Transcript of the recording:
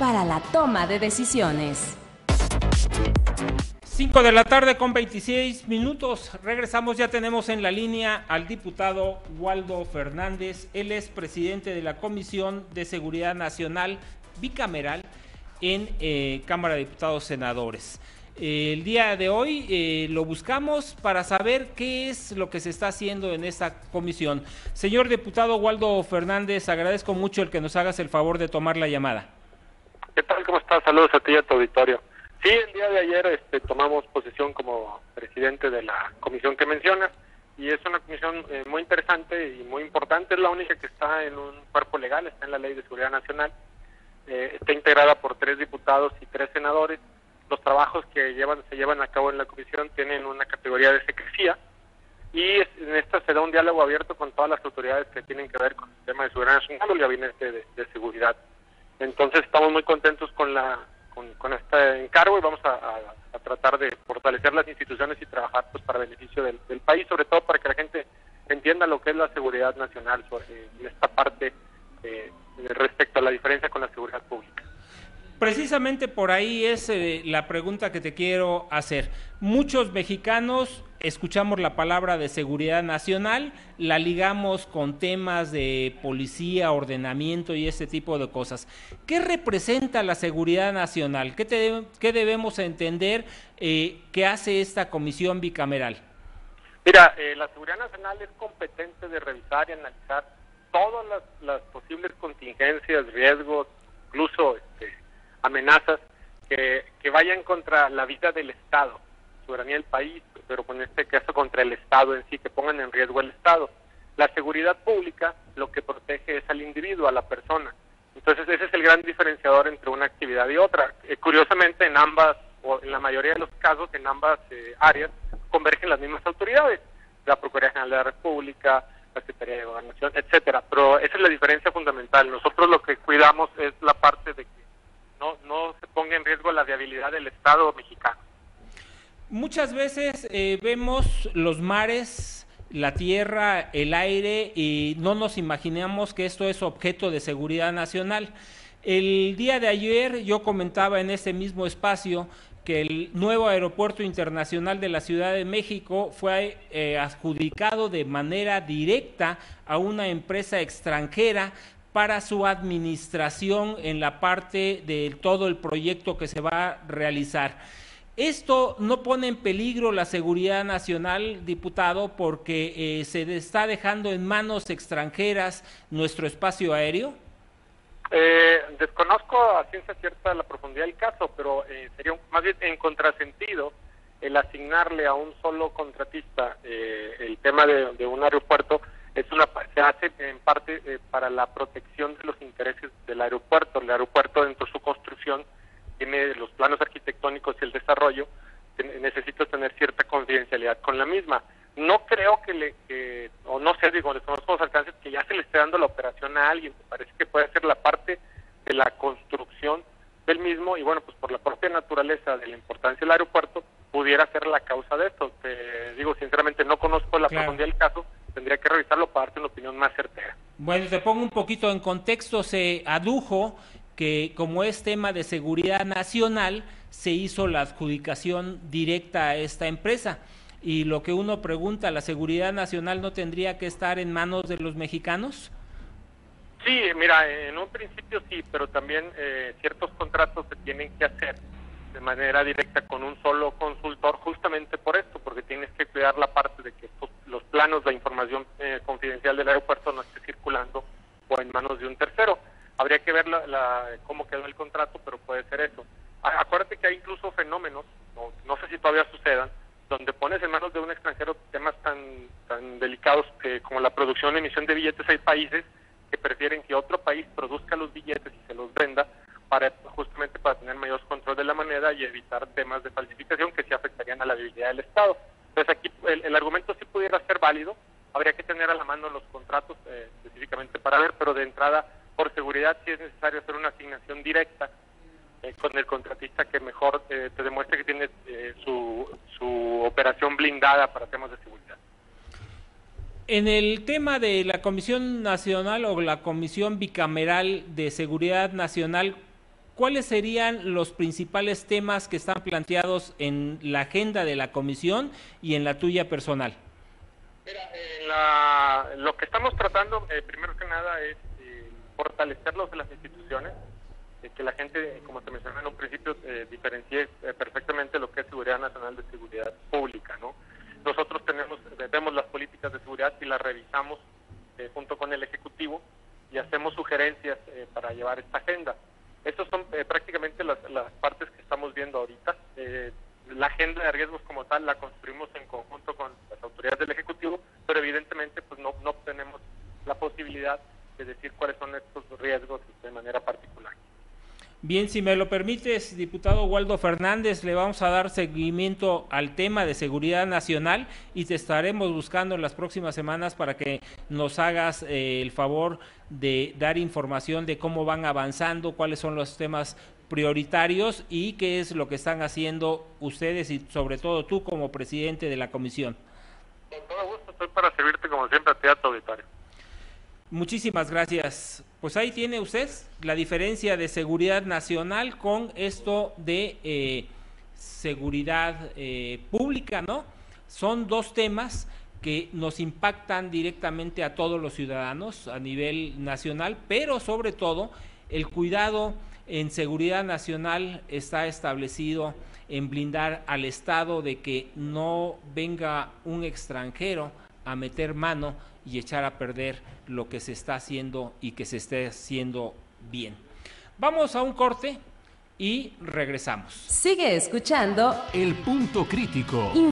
para la toma de decisiones. 5 de la tarde con 26 minutos. Regresamos, ya tenemos en la línea al diputado Waldo Fernández. Él es presidente de la Comisión de Seguridad Nacional bicameral en eh, Cámara de Diputados Senadores. El día de hoy eh, lo buscamos para saber qué es lo que se está haciendo en esta comisión. Señor diputado Waldo Fernández, agradezco mucho el que nos hagas el favor de tomar la llamada. ¿Qué tal? ¿Cómo estás? Saludos a ti y a tu auditorio. Sí, el día de ayer este, tomamos posesión como presidente de la comisión que mencionas y es una comisión eh, muy interesante y muy importante. Es la única que está en un cuerpo legal, está en la Ley de Seguridad Nacional. Eh, está integrada por tres diputados y tres senadores. Los trabajos que llevan se llevan a cabo en la comisión tienen una categoría de secrecía y en esta se da un diálogo abierto con todas las autoridades que tienen que ver con el tema de seguridad nacional o el gabinete de seguridad. Entonces estamos muy contentos con la con, este encargo y vamos a, tratar de fortalecer las instituciones y trabajar pues para beneficio del, país, sobre todo para que la gente entienda lo que es la seguridad nacional en esta parte eh, respecto a la diferencia con la seguridad pública. Precisamente por ahí es eh, la pregunta que te quiero hacer. Muchos mexicanos escuchamos la palabra de seguridad nacional, la ligamos con temas de policía, ordenamiento y ese tipo de cosas. ¿Qué representa la seguridad nacional? ¿Qué, debemos entender eh, que hace esta comisión bicameral? Mira, eh, la seguridad nacional es competente de revisar y analizar todas las, las posibles contingencias, riesgos, incluso este, amenazas que, que vayan contra la vida del Estado, soberanía del país, pero con este caso contra el Estado en sí, que pongan en riesgo el Estado. La seguridad pública lo que protege es al individuo, a la persona. Entonces ese es el gran diferenciador entre una actividad y otra. Eh, curiosamente en ambas, o en la mayoría de los casos, en ambas eh, áreas, convergen las mismas autoridades, la Procuraduría General de la República, la Secretaría de Gobernación, etcétera. Pero esa es la diferencia fundamental. Nosotros lo que cuidamos es la parte de que no, no se ponga en riesgo la viabilidad del Estado mexicano. Muchas veces eh, vemos los mares, la tierra, el aire y no nos imaginamos que esto es objeto de seguridad nacional. El día de ayer yo comentaba en ese mismo espacio que el nuevo aeropuerto internacional de la Ciudad de México fue eh, adjudicado de manera directa a una empresa extranjera para su administración en la parte de todo el proyecto que se va a realizar. Esto no pone en peligro la seguridad nacional, diputado, porque eh, se está dejando en manos extranjeras nuestro espacio aéreo. Eh, desconozco a ciencia cierta la profundidad del caso, pero eh, sería más bien en contrasentido el asignarle a un solo contratista el tema de un aeropuerto es una se hace en parte eh, para la protección de los intereses del aeropuerto. El aeropuerto dentro de su construcción tiene los planos arquitectónicos y el desarrollo, necesita tener cierta confidencialidad con la misma. No creo que le, o no sé, digo, desconozco los alcances, que ya se le esté dando la operación a alguien, me parece que puede ser la parte de la construcción del mismo y bueno, pues por la propia naturaleza de la importancia del aeropuerto, pudiera ser la causa de esto. Te digo, sinceramente, no conozco la profundidad del caso, tendría que revisarlo para darte una opinión más certera. Bueno, te pongo un poquito en contexto, se adujo que como es tema de seguridad nacional, se hizo la adjudicación directa a esta empresa. Y lo que uno pregunta, ¿la seguridad nacional no tendría que estar en manos de los mexicanos? Sí, mira, en un principio sí, pero también eh, ciertos contratos se tienen que hacer de manera directa con un solo consultor justamente por esto, porque tienes que cuidar la parte de que los planos, la información eh, confidencial del aeropuerto no esté circulando o en manos de un tercero. Habría que ver cómo quedó el contrato, pero puede ser eso. Acuérdate que hay incluso fenómenos, no, no sé si todavía sucedan, donde pones en manos de un extranjero temas tan, tan delicados como la producción y emisión de billetes. Hay países que prefieren que otro país produzca los billetes y se los venda para justamente para tener mayor control de la moneda y evitar temas de falsificación que sí afectarían a la viabilidad del Estado. Entonces aquí el, argumento sí pudiera ser válido, habría que tener a la mano los contratos eh, específicamente para ver, pero de entrada por seguridad sí es necesario hacer una asignación directa eh, con el contratista que mejor eh, te demuestre que tiene su, su operación blindada para temas de seguridad. En el tema de la Comisión Nacional o la Comisión Bicameral de Seguridad Nacional, ¿cuáles serían los principales temas que están planteados en la agenda de la comisión y en la tuya personal? Mira, lo que estamos tratando, eh, primero que nada, es eh, fortalecer los de las instituciones, eh, que la gente, como te mencioné en un principio, diferencie perfectamente lo que es seguridad nacional de seguridad pública, ¿no? Nosotros tenemos, vemos las políticas de seguridad y las revisamos junto con el Ejecutivo y hacemos sugerencias para llevar esta agenda. Estas son prácticamente las, las, partes que estamos viendo ahorita. la agenda de riesgos como tal la construimos en conjunto con las autoridades del Ejecutivo, pero evidentemente pues no, no tenemos la posibilidad de decir cuáles son estos riesgos de manera particular. Bien, si me lo permites, diputado Waldo Fernández, le vamos a dar seguimiento al tema de seguridad nacional y te estaremos buscando en las próximas semanas para que nos hagas eh, el favor de dar información de cómo van avanzando, cuáles son los temas prioritarios y qué es lo que están haciendo ustedes y sobre todo tú como presidente de la comisión. Con todo gusto, estoy para servirte como siempre a ti a tu auditorio. Muchísimas gracias. Pues ahí tiene usted la diferencia de seguridad nacional con esto de eh, seguridad eh, pública, ¿no? Son dos temas que nos impactan directamente a todos los ciudadanos a nivel nacional, pero sobre todo el cuidado en seguridad nacional está establecido en blindar al Estado de que no venga un extranjero a meter mano y echar a perder lo que se está haciendo y que se esté haciendo bien. Vamos a un corte y regresamos. Sigue escuchando El punto crítico.